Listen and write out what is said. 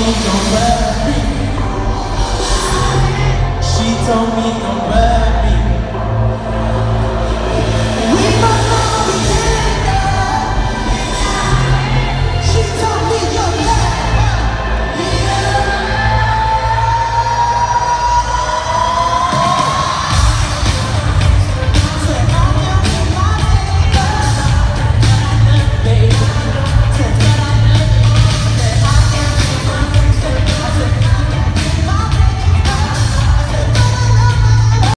told me no better. She told me no better.